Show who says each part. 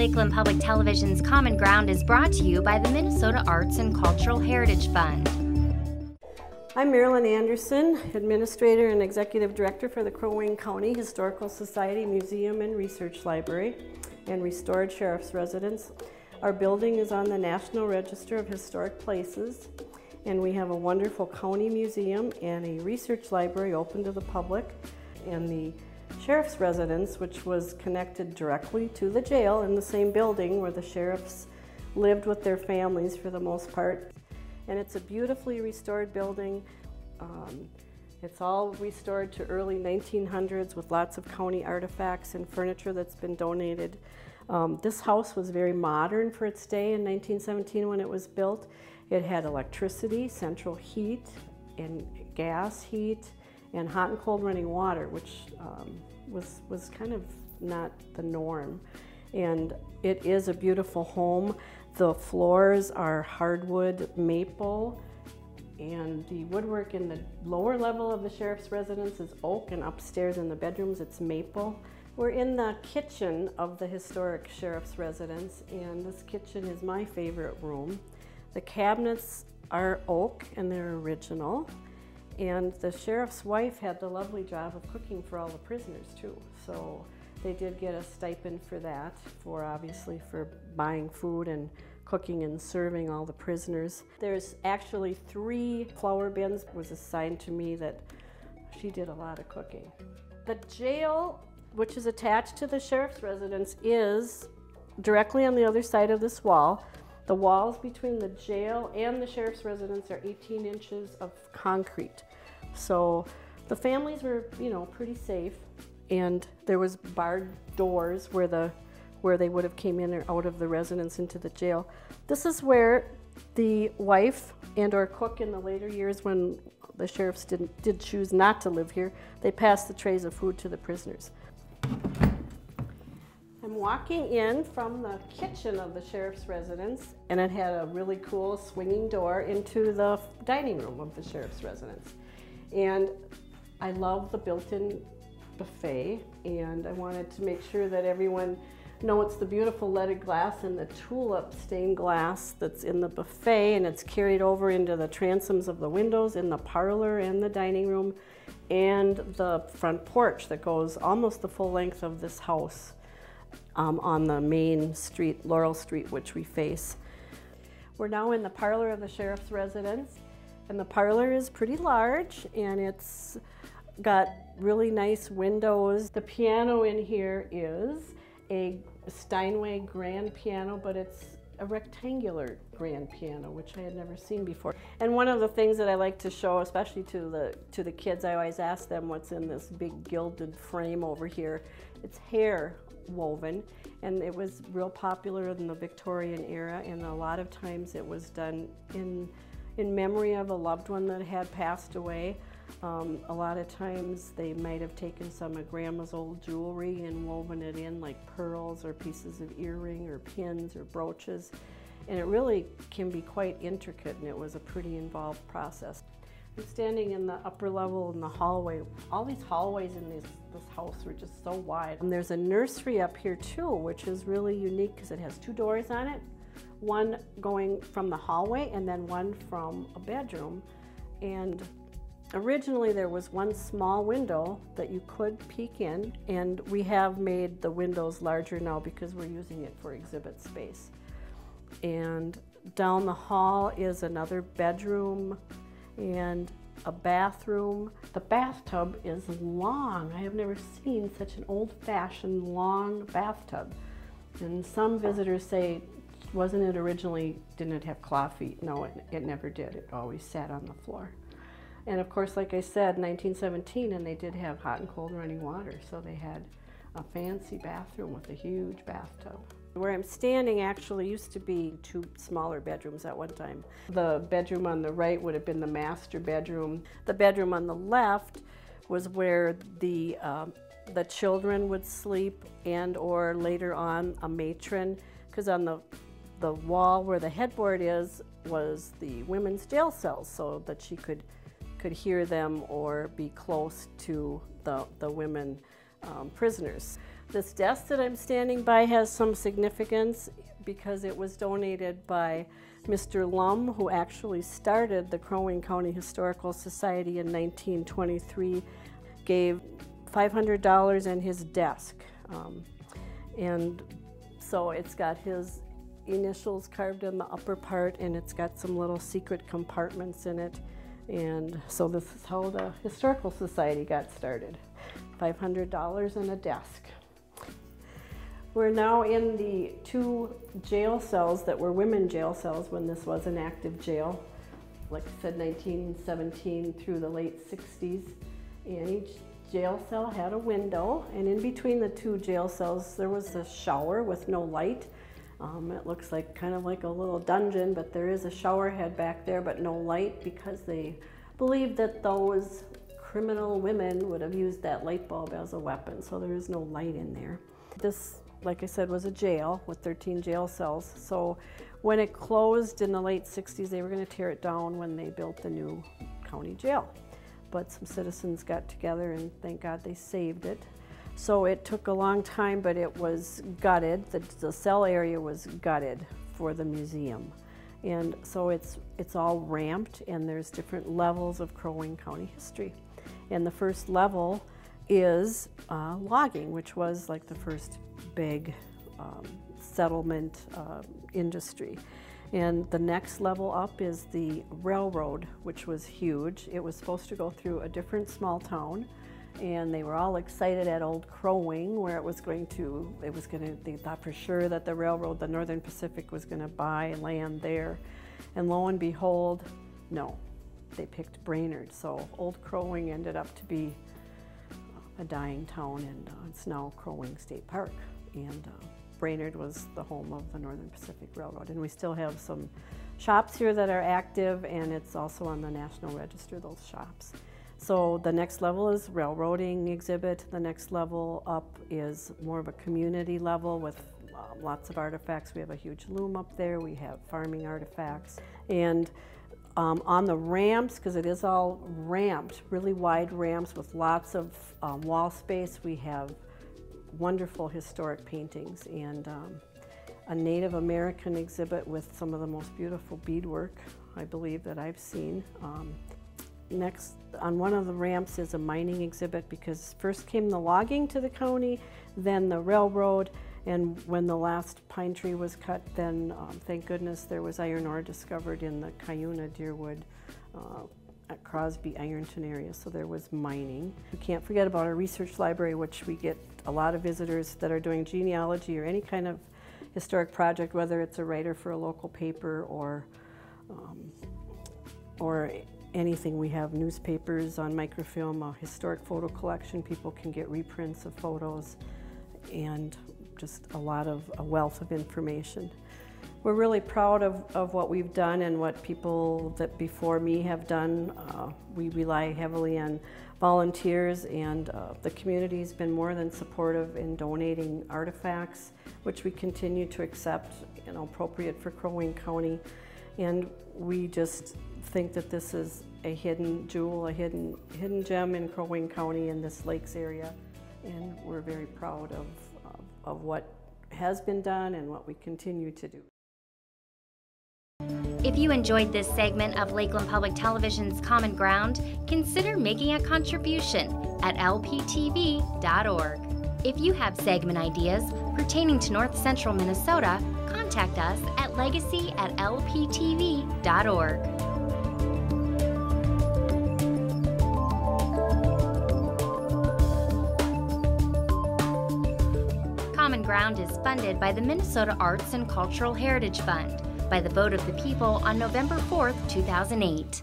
Speaker 1: Lakeland Public Television's Common Ground is brought to you by the Minnesota Arts and Cultural Heritage Fund.
Speaker 2: I'm Marilyn Anderson, Administrator and Executive Director for the Crow Wing County Historical Society Museum and Research Library and Restored Sheriff's Residence. Our building is on the National Register of Historic Places and we have a wonderful county museum and a research library open to the public and the sheriff's residence, which was connected directly to the jail in the same building where the sheriffs lived with their families for the most part. And it's a beautifully restored building. Um, it's all restored to early 1900s with lots of county artifacts and furniture that's been donated. Um, this house was very modern for its day in 1917 when it was built. It had electricity, central heat, and gas heat, and hot and cold running water, which um, was, was kind of not the norm. And it is a beautiful home. The floors are hardwood maple, and the woodwork in the lower level of the sheriff's residence is oak, and upstairs in the bedrooms it's maple. We're in the kitchen of the historic sheriff's residence, and this kitchen is my favorite room. The cabinets are oak and they're original. And the sheriff's wife had the lovely job of cooking for all the prisoners too. So they did get a stipend for that, for obviously for buying food and cooking and serving all the prisoners. There's actually three flour bins was assigned to me that she did a lot of cooking. The jail, which is attached to the sheriff's residence, is directly on the other side of this wall. The walls between the jail and the sheriff's residence are 18 inches of concrete. So the families were, you know, pretty safe and there was barred doors where the where they would have came in or out of the residence into the jail. This is where the wife and or cook in the later years when the sheriffs didn't did choose not to live here, they passed the trays of food to the prisoners. I'm walking in from the kitchen of the sheriff's residence, and it had a really cool swinging door into the dining room of the sheriff's residence. And I love the built-in buffet, and I wanted to make sure that everyone notes the beautiful leaded glass and the tulip stained glass that's in the buffet, and it's carried over into the transoms of the windows in the parlor and the dining room, and the front porch that goes almost the full length of this house um, on the main street, Laurel Street, which we face. We're now in the parlor of the sheriff's residence. And the parlor is pretty large and it's got really nice windows. The piano in here is a Steinway grand piano, but it's a rectangular grand piano, which I had never seen before. And one of the things that I like to show, especially to the to the kids, I always ask them what's in this big gilded frame over here. It's hair woven, and it was real popular in the Victorian era, and a lot of times it was done in in memory of a loved one that had passed away. Um, a lot of times they might have taken some of grandma's old jewelry and woven it in like pearls or pieces of earring or pins or brooches. And it really can be quite intricate and it was a pretty involved process. I'm standing in the upper level in the hallway. All these hallways in this, this house were just so wide. And there's a nursery up here too, which is really unique because it has two doors on it one going from the hallway and then one from a bedroom. And originally there was one small window that you could peek in and we have made the windows larger now because we're using it for exhibit space. And down the hall is another bedroom and a bathroom. The bathtub is long. I have never seen such an old-fashioned long bathtub. And some visitors say wasn't it originally, didn't it have claw feet? No, it, it never did. It always sat on the floor. And of course, like I said, 1917, and they did have hot and cold running water, so they had a fancy bathroom with a huge bathtub. Where I'm standing actually used to be two smaller bedrooms at one time. The bedroom on the right would have been the master bedroom. The bedroom on the left was where the uh, the children would sleep and or later on a matron because on the the wall where the headboard is was the women's jail cells so that she could could hear them or be close to the, the women um, prisoners. This desk that I'm standing by has some significance because it was donated by Mr. Lum, who actually started the Crow Wing County Historical Society in 1923, gave $500 and his desk. Um, and so it's got his initials carved in the upper part and it's got some little secret compartments in it. And so this is how the Historical Society got started. $500 and a desk. We're now in the two jail cells that were women jail cells when this was an active jail. Like I said, 1917 through the late 60s. And each jail cell had a window, and in between the two jail cells, there was a shower with no light. Um, it looks like kind of like a little dungeon, but there is a shower head back there, but no light because they believe that those criminal women would have used that light bulb as a weapon, so there is no light in there. This like I said, was a jail with 13 jail cells. So when it closed in the late 60s, they were going to tear it down when they built the new county jail. But some citizens got together and thank God they saved it. So it took a long time, but it was gutted. The, the cell area was gutted for the museum. And so it's, it's all ramped and there's different levels of Crow Wing County history. And the first level is uh, logging, which was like the first big um, settlement uh, industry. And the next level up is the railroad, which was huge. It was supposed to go through a different small town, and they were all excited at Old Crow Wing, where it was going to, it was going to, they thought for sure that the railroad, the Northern Pacific, was going to buy land there. And lo and behold, no, they picked Brainerd. So Old Crow Wing ended up to be a dying town, and uh, it's now Crow Wing State Park and uh, Brainerd was the home of the Northern Pacific Railroad. And we still have some shops here that are active, and it's also on the National Register, those shops. So the next level is railroading exhibit. The next level up is more of a community level with um, lots of artifacts. We have a huge loom up there. We have farming artifacts. And um, on the ramps, because it is all ramped, really wide ramps with lots of um, wall space, we have wonderful historic paintings and um, a Native American exhibit with some of the most beautiful beadwork, I believe, that I've seen. Next, on one of the ramps is a mining exhibit because first came the logging to the county, then the railroad, and when the last pine tree was cut, then um, thank goodness there was iron ore discovered in the Cuyuna Deerwood uh, at Crosby Ironton area, so there was mining. We can't forget about our research library, which we get a lot of visitors that are doing genealogy or any kind of historic project, whether it's a writer for a local paper or um, or anything. We have newspapers on microfilm, a historic photo collection. People can get reprints of photos and just a lot of a wealth of information. We're really proud of, of what we've done and what people that before me have done. Uh, we rely heavily on volunteers and uh, the community's been more than supportive in donating artifacts, which we continue to accept, you know, appropriate for Crow Wing County. And we just think that this is a hidden jewel, a hidden, hidden gem in Crow Wing County in this lakes area. And we're very proud of, of, of what has been done and what we continue to do.
Speaker 1: If you enjoyed this segment of Lakeland Public Television's Common Ground, consider making a contribution at lptv.org. If you have segment ideas pertaining to North Central Minnesota, contact us at legacy at lptv.org. Common Ground is funded by the Minnesota Arts and Cultural Heritage Fund by the vote of the people on November 4, 2008.